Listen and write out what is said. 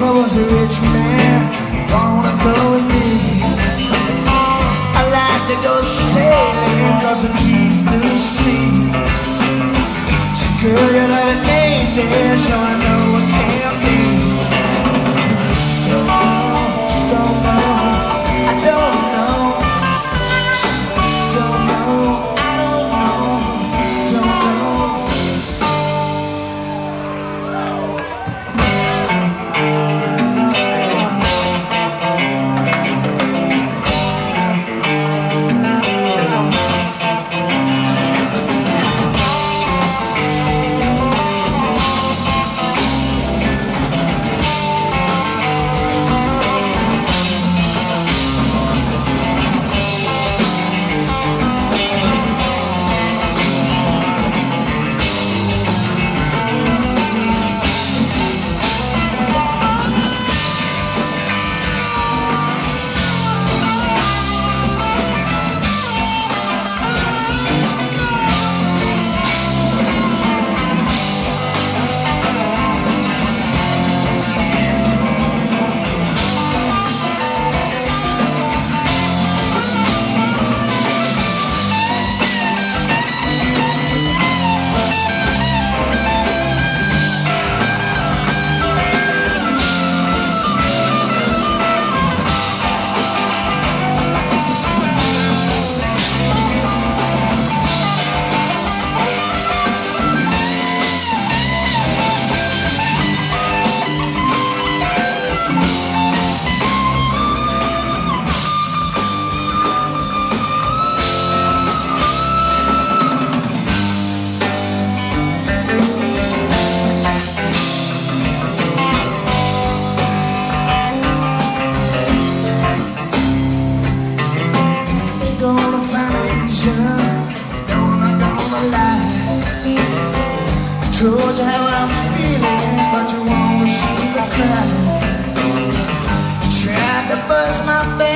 if I was a rich man, wanna go with me. I like to go sailing across the deep blue sea. So girl, you love it, ain't there? So I know illusion Don't I don't wanna lie I told you how I'm feeling But you won't see the cry You tried to bust my back